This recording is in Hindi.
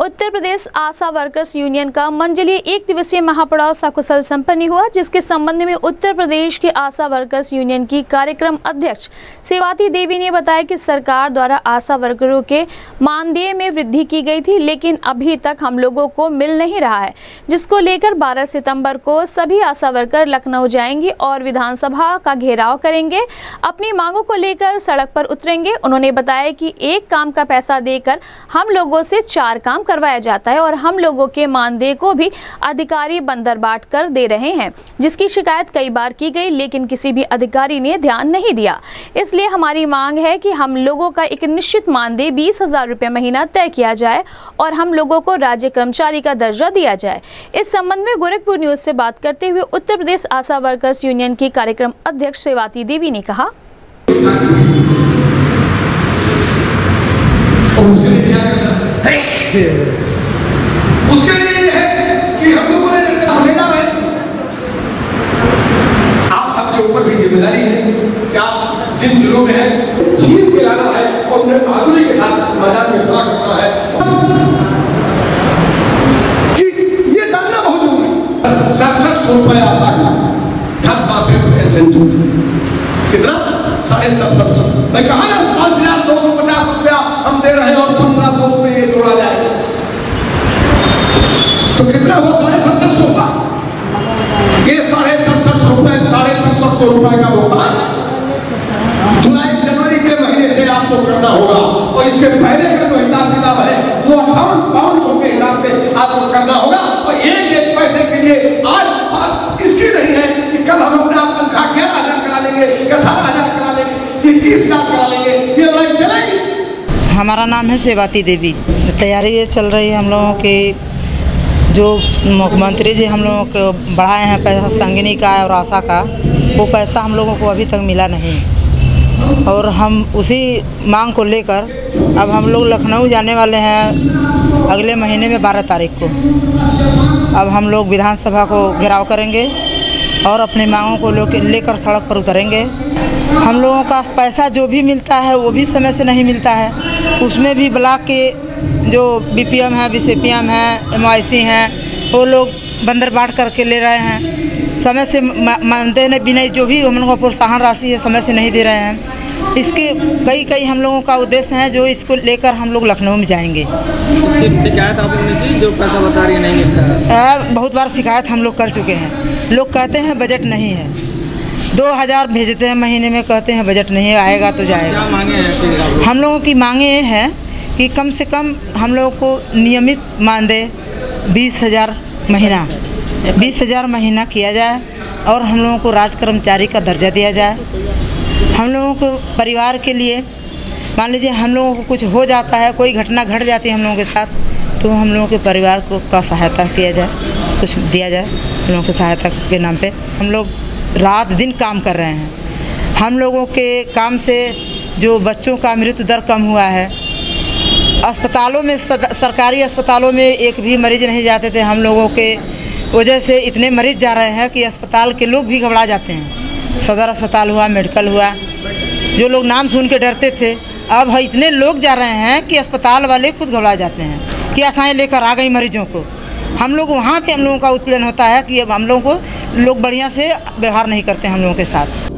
उत्तर प्रदेश आशा वर्कर्स यूनियन का मंडलीय एक दिवसीय महापड़ाव सकुशल संपन्न हुआ, जिसके संबंध में उत्तर प्रदेश के आशा वर्कर्स यूनियन की कार्यक्रम अध्यक्ष सेवाती देवी ने बताया कि सरकार द्वारा आशा वर्करों के मानदेय में वृद्धि की गई थी, लेकिन अभी तक हम लोगों को मिल नहीं रहा है, जिसको लेकर 12 सितंबर को सभी आशा वर्कर लखनऊ जाएँगे और विधानसभा का घेराव करेंगे। अपनी मांगों को लेकर सड़क पर उतरेंगे। उन्होंने बताया कि एक काम का पैसा देकर हम लोगों से चार काम करवाया जाता है और हम लोगों के मानदेय को भी अधिकारी बंदर बांट कर दे रहे हैं जिसकी शिकायत कई बार की गई लेकिन किसी भी अधिकारी ने ध्यान नहीं दिया। इसलिए हमारी मांग है कि हम लोगों का एक निश्चित मानदेय बीस हज़ार रुपये महीना तय किया जाए और हम लोगों को राज्य कर्मचारी का दर्जा दिया जाए। इस संबंध में गोरखपुर न्यूज़ से बात करते हुए उत्तर प्रदेश आशा वर्कर्स यूनियन की कार्यक्रम अध्यक्ष सेवाती देवी ने कहा। और उसके लिए क्या करना है? उसके लिए ये है कि हम लोगों ने जैसे हमेशा रहे आप सबके ऊपर भी ज़िम्मेदारी है कि आप जिन जिलों में हैं जीत के लाना है और उन्हें बहादुरी के साथ मैदान में खड़ा करना है। कि ये जानना बहुत ज़रूरी सड़सठ सौ रुपये आशा का हर बात पेंशन कितना? साढ़े सड़सठ सौ मैं कहा ना, पाँच हज़ार दो सौ पचास रुपया हम दे रहे हैं और पंद्रह सौ रुपये ये जोड़ा जाए। साढ़े सड़सठ सौ का ये साढ़े सड़सठ रुपए साढ़े सड़सठ सौ रुपए का भुगतान जुलाई जनवरी के महीने से आपको करना होगा और इसके पहले का जो हिसाब किताब है वो अठावन पाउंड के हिसाब से आपको करना होगा और एक एक पैसे के लिए आज बात इसकी नहीं है कि कल हम अपना तनख्वाह ग्यारह हज़ार करा लेंगे अठारह हज़ार करा लेंगे कि तीस करा लेंगे ये चलेगी हमारा नाम है सेवाती देवी। तैयारी ये चल रही है हम लोगों की जो मुख्यमंत्री जी हम लोगों को बढ़ाए हैं पैसा संगनी का और आशा का, वो पैसा हम लोगों को अभी तक मिला नहीं। और हम उसी मांग को लेकर अब हम लोग लखनऊ जाने वाले हैं अगले महीने में बारह तारीख को। अब हम लोग विधानसभा को घेराव करेंगे। और अपनी मांगों को लेकर सड़क पर उतरेंगे। हम लोगों का पैसा जो भी मिलता है वो भी समय से नहीं मिलता है। उसमें भी ब्लॉक के जो बीपीएम है बीसीपीएम है एमआईसी हैं वो लोग बंदर बांट करके ले रहे हैं। समय से मा- मानदेय ने भी नहीं जो भी हम लोगों को प्रोत्साहन राशि है समय से नहीं दे रहे हैं। इसके कई कई हम लोगों का उद्देश्य है जो इसको लेकर हम लोग लखनऊ में जाएँगे। शिकायत आप लोगों ने की जो पैसा बता रही है नहीं मिलता है? बार शिकायत हम लोग कर चुके हैं। लोग कहते हैं बजट नहीं है। दो हज़ार भेजते हैं महीने में कहते हैं बजट नहीं है आएगा तो जाएगा? हम लोगों की मांगे ये हैं कि कम से कम हम लोगों को नियमित मानदेय बीस हज़ार महीना बीस हज़ार महीना किया जाए और हम लोगों को राज कर्मचारी का दर्जा दिया जाए। हम लोगों को परिवार के लिए मान लीजिए हम लोगों को कुछ हो जाता है कोई घटना घट जाती है हम लोगों के साथ तो हम लोगों के परिवार को का सहायता किया जाए। कुछ दिया जाए लोगों की सहायता के नाम पे। हम लोग रात दिन काम कर रहे हैं। हम लोगों के काम से जो बच्चों का मृत्यु दर कम हुआ है। अस्पतालों में सरकारी अस्पतालों में एक भी मरीज़ नहीं जाते थे। हम लोगों के वजह से इतने मरीज़ जा रहे हैं कि अस्पताल के लोग भी घबरा जाते हैं। सदर अस्पताल हुआ, मेडिकल हुआ। जो लोग नाम सुन के डरते थे, अब इतने लोग जा रहे हैं कि अस्पताल वाले खुद घबरा जाते हैं कि आशाएँ लेकर आ गई मरीजों को। हम लोग वहाँ पे हम लोगों का उत्पीड़न होता है कि अब हम लोगों को लोग बढ़िया से व्यवहार नहीं करते हम लोगों के साथ।